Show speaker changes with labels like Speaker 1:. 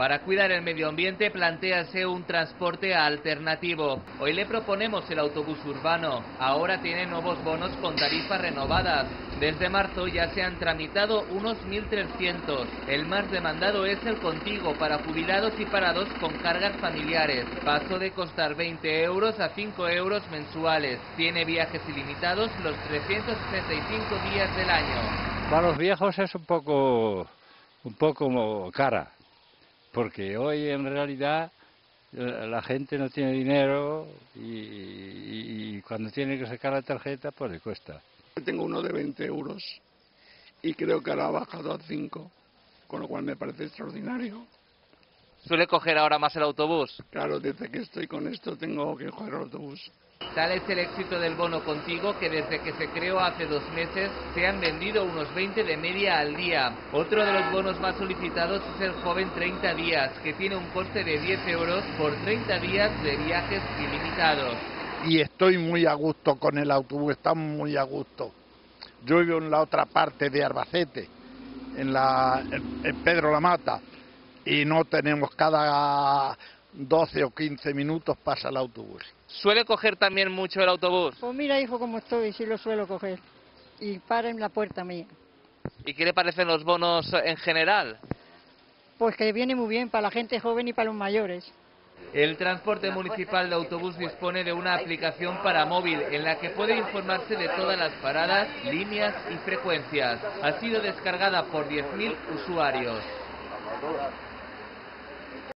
Speaker 1: Para cuidar el medio ambiente, plantease un transporte alternativo. Hoy le proponemos el autobús urbano. Ahora tiene nuevos bonos con tarifas renovadas. Desde marzo ya se han tramitado unos 1.300. El más demandado es el Contigo para jubilados y parados con cargas familiares. Pasó de costar 20 euros a 5 euros mensuales. Tiene viajes ilimitados los 365 días del año.
Speaker 2: Para los viejos es un poco, un poco cara porque hoy en realidad eh, la gente no tiene dinero y, cuando tiene que sacar la tarjeta pues le cuesta.
Speaker 3: Tengo uno de 20 euros y creo que ahora ha bajado a 5, con lo cual me parece extraordinario.
Speaker 1: ¿Suele coger ahora más el autobús?
Speaker 3: Claro, desde que estoy con esto tengo que coger el autobús.
Speaker 1: Tal es el éxito del bono contigo que desde que se creó hace dos meses se han vendido unos 20 de media al día. Otro de los bonos más solicitados es el joven 30 días, que tiene un coste de 10 euros por 30 días de viajes ilimitados.
Speaker 4: Y estoy muy a gusto con el autobús, estamos muy a gusto. Yo vivo en la otra parte de Arbacete, en, la, en Pedro la Mata, y no tenemos cada 12 o 15 minutos pasa el autobús.
Speaker 1: ¿Suele coger también mucho el autobús?
Speaker 5: Pues mira, hijo, cómo estoy, sí lo suelo coger. Y para en la puerta mía.
Speaker 1: ¿Y qué le parecen los bonos en general?
Speaker 5: Pues que viene muy bien para la gente joven y para los mayores.
Speaker 1: El transporte municipal de autobús dispone de una aplicación para móvil en la que puede informarse de todas las paradas, líneas y frecuencias. Ha sido descargada por 10.000 usuarios.